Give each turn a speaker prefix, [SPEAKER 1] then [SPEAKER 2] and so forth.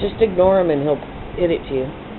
[SPEAKER 1] Just ignore him and he'll hit it to you.